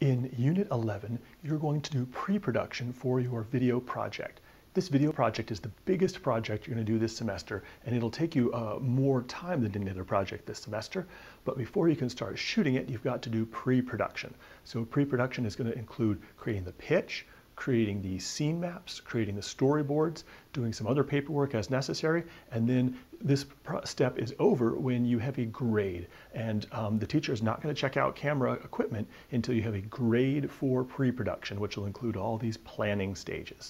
In Unit 11, you're going to do pre-production for your video project. This video project is the biggest project you're going to do this semester, and it'll take you uh, more time than any other project this semester. But before you can start shooting it, you've got to do pre-production. So pre-production is going to include creating the pitch, creating the scene maps, creating the storyboards, doing some other paperwork as necessary, and then this step is over when you have a grade. And um, the teacher is not going to check out camera equipment until you have a grade for pre-production, which will include all these planning stages.